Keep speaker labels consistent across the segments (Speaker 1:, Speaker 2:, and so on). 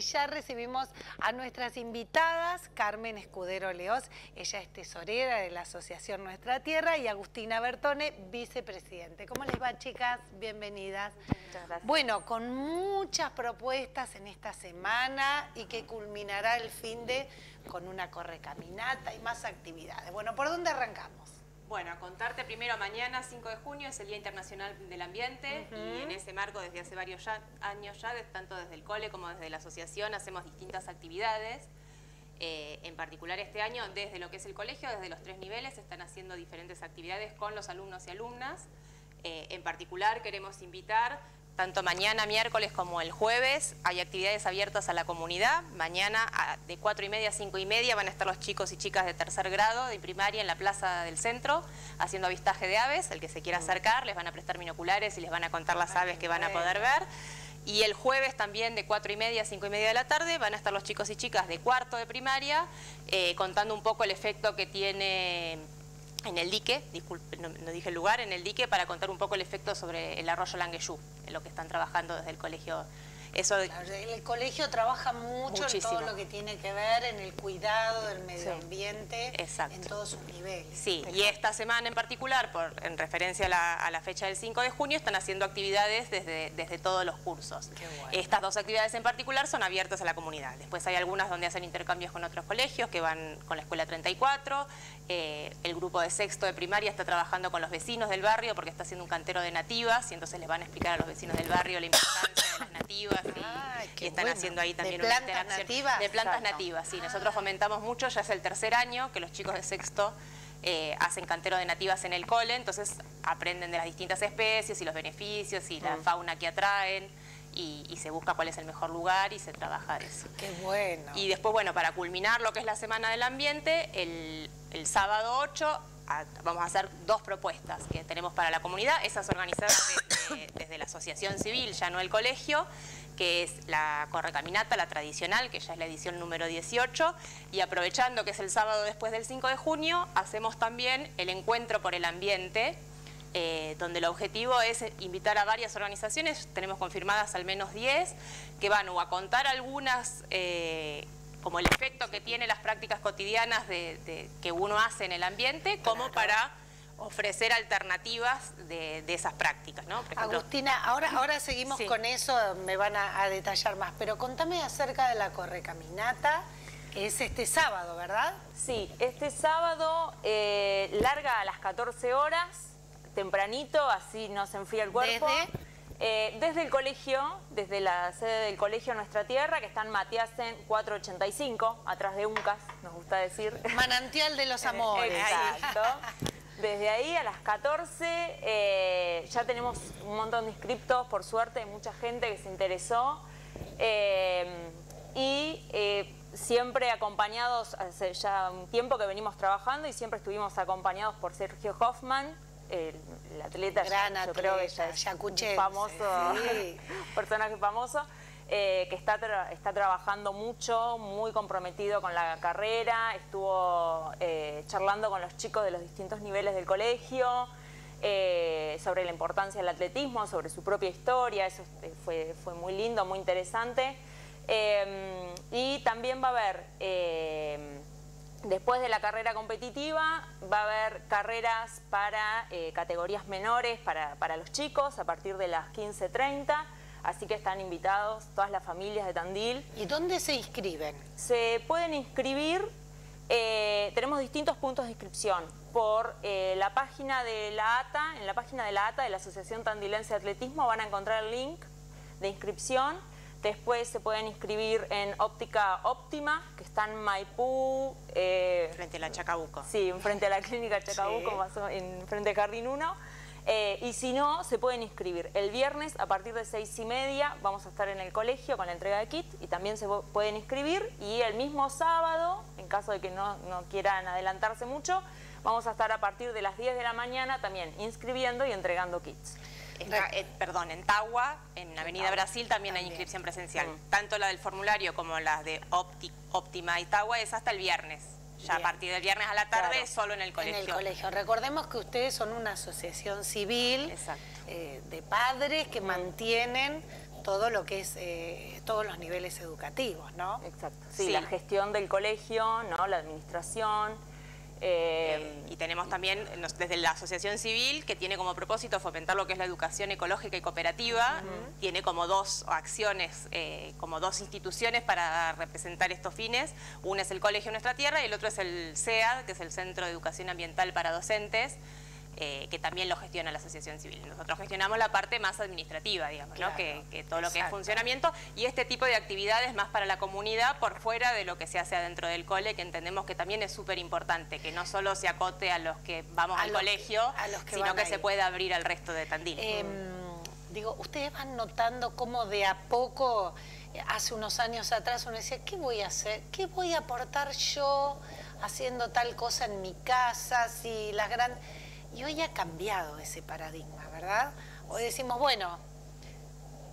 Speaker 1: Y ya recibimos a nuestras invitadas, Carmen Escudero Leoz, ella es tesorera de la Asociación Nuestra Tierra, y Agustina Bertone, vicepresidente. ¿Cómo les va, chicas? Bienvenidas.
Speaker 2: Muchas gracias.
Speaker 1: Bueno, con muchas propuestas en esta semana y que culminará el fin de con una correcaminata y más actividades. Bueno, ¿por dónde arrancamos?
Speaker 2: Bueno, a contarte primero, mañana 5 de junio es el Día Internacional del Ambiente y en ese marco desde hace varios ya- años ya, tanto desde el cole como desde la asociación, hacemos distintas actividades. Eh, en particular este año, desde lo que es el colegio, desde los tres niveles, están haciendo diferentes actividades con los alumnos y alumnas. Eh, en particular queremos invitar, tanto mañana, miércoles como el jueves, hay actividades abiertas a la comunidad. Mañana a- de 4 y media a 5 y media van a estar los chicos y chicas de tercer grado de primaria en la plaza del centro haciendo avistaje de aves. El que se quiera acercar les van a prestar binoculares y les van a contar las aves que van a poder ver. Y el jueves también de 4 y media a 5 y media de la tarde van a estar los chicos y chicas de cuarto de primaria eh, contando un poco el efecto que tiene en el dique, disculpe, no, no dije el lugar, en el dique para contar un poco el efecto sobre el arroyo Langueyú, en lo que están trabajando desde el colegio. Eso
Speaker 1: El colegio trabaja mucho
Speaker 2: Muchísimo.
Speaker 1: en todo lo que tiene que ver en el cuidado del medio ambiente en todos sus niveles.
Speaker 2: Sí, y esta semana en particular, por, en referencia a la, a la fecha del 5 de junio, están haciendo actividades desde, desde todos los cursos.
Speaker 1: Qué bueno.
Speaker 2: Estas dos actividades en particular son abiertas a la comunidad. Después hay algunas donde hacen intercambios con otros colegios, que van con la Escuela 34. Eh, el grupo de sexto de primaria está trabajando con los vecinos del barrio porque está haciendo un cantero de nativas y entonces les van a explicar a los vecinos del barrio la importancia nativas y,
Speaker 1: Ay, qué
Speaker 2: y están
Speaker 1: bueno.
Speaker 2: haciendo ahí
Speaker 1: ¿De
Speaker 2: también
Speaker 1: plantas
Speaker 2: una interacción.
Speaker 1: nativas?
Speaker 2: De plantas
Speaker 1: Exacto.
Speaker 2: nativas, sí. Nosotros fomentamos mucho, ya es el tercer año que los chicos de sexto eh, hacen cantero de nativas en el cole, entonces aprenden de las distintas especies y los beneficios y la fauna que atraen y, y se busca cuál es el mejor lugar y se trabaja eso.
Speaker 1: Qué bueno.
Speaker 2: Y después, bueno, para culminar lo que es la Semana del Ambiente, el, el sábado 8 vamos a hacer dos propuestas que tenemos para la comunidad, esas organizadas de- de- desde la asociación civil, ya no el colegio, que es la correcaminata, la tradicional, que ya es la edición número 18, y aprovechando que es el sábado después del 5 de junio, hacemos también el encuentro por el ambiente, eh, donde el objetivo es invitar a varias organizaciones, tenemos confirmadas al menos 10, que van o a contar algunas, eh, como el efecto que tiene las prácticas cotidianas de, de- que uno hace en el ambiente, como para ofrecer alternativas de, de esas prácticas, ¿no? Por ejemplo,
Speaker 1: Agustina, ahora, ahora seguimos
Speaker 2: Sí.
Speaker 1: con eso, me van a, a detallar más, pero contame acerca de la correcaminata, que es este sábado, ¿verdad?
Speaker 3: Sí, este sábado eh, larga a las 14 horas, tempranito, así no se enfría el cuerpo.
Speaker 1: ¿Desde?
Speaker 3: Eh, desde el colegio, desde la sede del colegio Nuestra Tierra, que está en Matiasen 485, atrás de UNCAS, nos gusta decir.
Speaker 1: Manantial de los amores.
Speaker 3: Exacto. Desde ahí a las 14 eh, ya tenemos un montón de inscriptos, por suerte, mucha gente que se interesó. Eh, y siempre acompañados, hace ya un tiempo que venimos trabajando y siempre estuvimos acompañados por Sergio Hoffman, el, el atleta,
Speaker 1: Gran
Speaker 3: yo creo que
Speaker 1: atleta,
Speaker 3: ya es un famoso,
Speaker 1: sí.
Speaker 3: personaje famoso, eh, que está, tra- está trabajando mucho, muy comprometido con la carrera, estuvo eh, charlando con los chicos de los distintos niveles del colegio, eh, sobre la importancia del atletismo, sobre su propia historia, eso fue, fue muy lindo, muy interesante. Eh, y también va a haber... Después de la carrera competitiva va a haber carreras para eh, categorías menores para, para los chicos a partir de las 15.30, así que están invitados todas las familias de Tandil.
Speaker 1: ¿Y dónde se inscriben?
Speaker 3: Se pueden inscribir, eh, tenemos distintos puntos de inscripción por eh, la página de la ATA, en la página de la ATA de la Asociación Tandilense de Atletismo van a encontrar el link de inscripción. Después se pueden inscribir en Óptica Óptima, que está en Maipú, eh,
Speaker 2: frente a la Chacabuco.
Speaker 3: Sí, frente a la clínica Chacabuco,
Speaker 1: Sí.
Speaker 3: más o- en frente al Jardín 1. Eh, y si no, se pueden inscribir. El viernes a partir de seis y media vamos a estar en el colegio con la entrega de kit y también se pu- pueden inscribir. Y el mismo sábado, en caso de que no, no quieran adelantarse mucho, vamos a estar a partir de las 10 de la mañana también inscribiendo y entregando kits.
Speaker 2: Está, eh, perdón, en Tagua, en Avenida Brasil también hay inscripción presencial. Tanto la del formulario como las de Opti- Optima y Tagua es hasta el viernes. Ya a partir del viernes a la tarde
Speaker 3: Claro.
Speaker 2: solo en el colegio.
Speaker 1: En el colegio. Recordemos que ustedes son una asociación civil eh, de padres que mantienen todo lo que es, eh, todos los niveles educativos, ¿no?
Speaker 3: Exacto. Sí, la gestión del colegio, ¿no? La administración,
Speaker 2: eh, y tenemos también desde la Asociación Civil, que tiene como propósito fomentar lo que es la educación ecológica y cooperativa, tiene como dos acciones, eh, como dos instituciones para representar estos fines. Una es el Colegio Nuestra Tierra y el otro es el CEAD, que es el Centro de Educación Ambiental para Docentes. Eh, que también lo gestiona la asociación civil. Nosotros gestionamos la parte más administrativa, digamos, que, todo lo que es funcionamiento y este tipo de actividades más para la comunidad por fuera de lo que se hace adentro del cole, que entendemos que también es súper importante, que no solo se acote a los que vamos al colegio, sino que se pueda abrir al resto de Tandil.
Speaker 1: Em, digo, ustedes van notando cómo de a poco, hace unos años atrás uno decía, ¿qué voy a hacer? ¿Qué voy a aportar yo haciendo tal cosa en mi casa? Si las grandes y hoy ha cambiado ese paradigma, ¿verdad? Hoy decimos, bueno,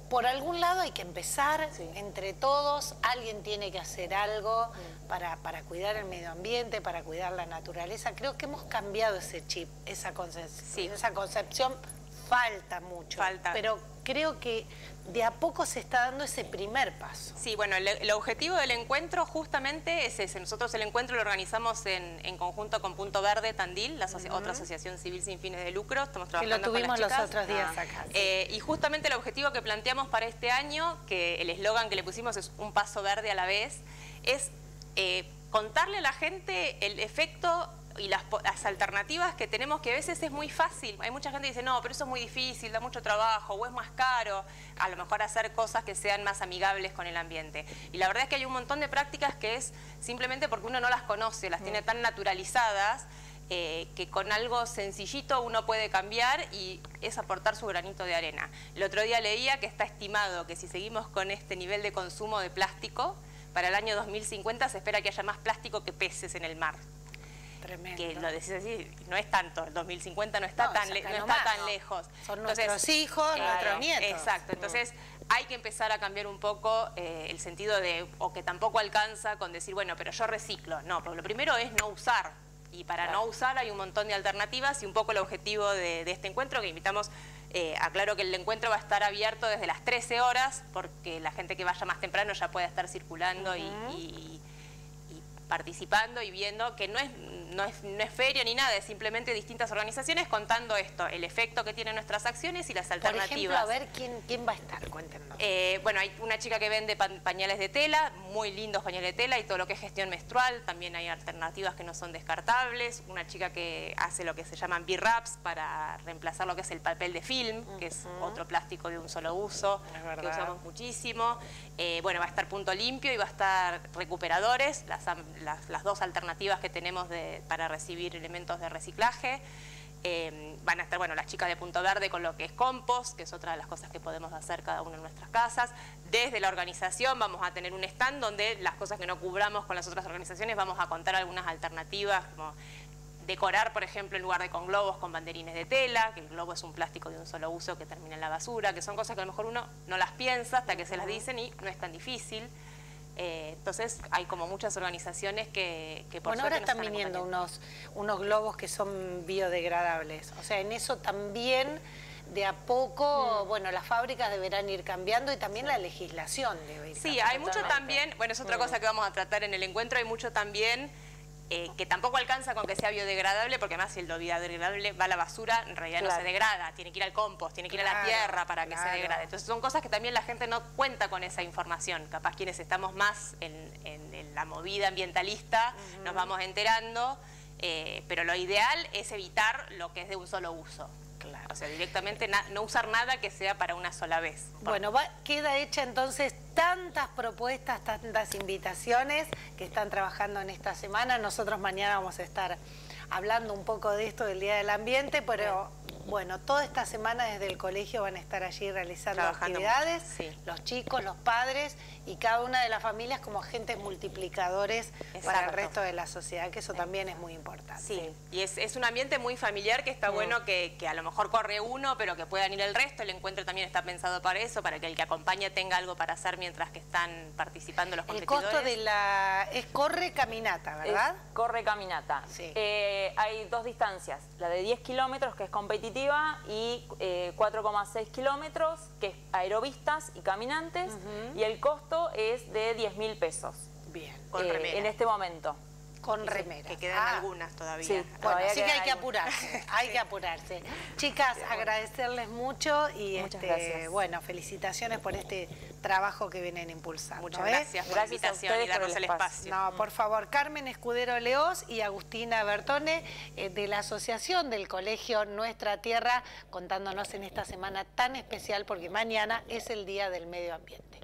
Speaker 1: por algún lado hay que empezar entre todos, alguien tiene que hacer algo para, cuidar el medio ambiente, para cuidar la naturaleza. Creo que hemos cambiado ese chip, esa, concepción, esa concepción. Falta mucho, Falta. pero creo que de a poco se está dando ese primer paso.
Speaker 2: Sí, bueno, el, objetivo del encuentro justamente es ese. Nosotros el encuentro lo organizamos en, conjunto con Punto Verde Tandil, la otra asociación civil sin fines de lucro. Estamos trabajando
Speaker 1: que lo tuvimos los otros días ah. acá.
Speaker 2: Eh, y justamente el objetivo que planteamos para este año, que el eslogan que le pusimos es un paso verde a la vez, es eh, contarle a la gente el efecto y las, alternativas que tenemos que a veces es muy fácil. Hay mucha gente que dice, no, pero eso es muy difícil, da mucho trabajo o es más caro. A lo mejor hacer cosas que sean más amigables con el ambiente. Y la verdad es que hay un montón de prácticas que es simplemente porque uno no las conoce, las tiene mm. tan naturalizadas eh, que con algo sencillito uno puede cambiar y es aportar su granito de arena. El otro día leía que está estimado que si seguimos con este nivel de consumo de plástico, para el año 2050 se espera que haya más plástico que peces en el mar. Que lo decís así, no es tanto, el 2050 no está, tan, no está tan lejos.
Speaker 1: Son nuestros hijos, nuestros nietos.
Speaker 2: Exacto, entonces hay que empezar a cambiar un poco eh, el sentido de, o que tampoco alcanza con decir, bueno, pero yo reciclo. No, porque lo primero es no usar. Y para no usar hay un montón de alternativas y un poco el objetivo de, este encuentro que invitamos, eh, aclaro que el encuentro va a estar abierto desde las 13 horas porque la gente que vaya más temprano ya puede estar circulando y participando y viendo que no es, no es, no es feria ni nada, es simplemente distintas organizaciones contando esto, el efecto que tienen nuestras acciones y las alternativas. Por ejemplo,
Speaker 1: a ver quién, quién va a estar, cuéntenos.
Speaker 2: Eh, bueno, hay una chica que vende pañales de tela, muy lindos pañales de tela y todo lo que es gestión menstrual, también hay alternativas que no son descartables, una chica que hace lo que se llaman B-Wraps para reemplazar lo que es el papel de film, que es otro plástico de un solo uso, que usamos muchísimo. Eh, bueno, va a estar Punto Limpio y va a estar Recuperadores, las las, dos alternativas que tenemos para recibir elementos de reciclaje. Eh, van a estar, bueno, las chicas de Punto Verde con lo que es compost, que es otra de las cosas que podemos hacer cada uno en nuestras casas. Desde la organización vamos a tener un stand donde las cosas que no cubramos con las otras organizaciones vamos a contar algunas alternativas, como decorar, por ejemplo, en lugar de con globos, con banderines de tela, que el globo es un plástico de un solo uso que termina en la basura, que son cosas que a lo mejor uno no las piensa hasta que se las dicen y no es tan difícil. Eh, entonces hay como muchas organizaciones que, que
Speaker 1: por Bueno, ahora están, viniendo unos, unos globos que son biodegradables. O sea, en eso también de a poco, mm. bueno, las fábricas deberán ir cambiando y también la legislación debe ir
Speaker 2: Sí, hay mucho también, bueno, es otra mm. cosa que vamos a tratar en el encuentro, hay mucho también eh, que tampoco alcanza con que sea biodegradable, porque además si el biodegradable va a la basura, en realidad no se degrada, tiene que ir al compost, tiene que ir a la tierra para que se degrade. Entonces son cosas que también la gente no cuenta con esa información. Capaz quienes estamos más en, la movida ambientalista nos vamos enterando, eh, pero lo ideal es evitar lo que es de un solo uso. O sea, directamente no usar nada que sea para una sola vez.
Speaker 1: Bueno, queda hecha entonces tantas propuestas, tantas invitaciones que están trabajando en esta semana. Nosotros mañana vamos a estar hablando un poco de esto del Día del Ambiente, pero bueno, toda esta semana desde el colegio van a estar allí realizando actividades, los chicos, los padres y cada una de las familias como agentes multiplicadores para el resto de la sociedad, que eso también es muy importante.
Speaker 2: Sí, y es, un ambiente muy familiar que está bueno que, a lo mejor corre uno, pero que puedan ir el resto. El encuentro también está pensado para eso, para que el que acompaña tenga algo para hacer mientras que están participando los competidores.
Speaker 1: El costo de la... es corre caminata, ¿verdad?
Speaker 3: corre caminata. Sí. Eh, hay dos distancias, la de 10 kilómetros que es competitiva y 4,6 eh, kilómetros, que es aerovistas y caminantes, y el costo es de 10 mil pesos.
Speaker 1: Bien.
Speaker 3: en este momento
Speaker 1: con remeras.
Speaker 2: Que quedan ah. algunas todavía. Sí,
Speaker 1: bueno, así que hay que apurarse, hay que apurarse. Chicas, agradecerles mucho y este, bueno, felicitaciones por este trabajo que vienen impulsando.
Speaker 2: Muchas ¿eh? gracias por la invitación y darnos el espacio.
Speaker 1: No, por favor, Carmen Escudero Leos y Agustina Bertone eh, de la Asociación del Colegio Nuestra Tierra, contándonos en esta semana tan especial porque mañana es el Día del Medio Ambiente.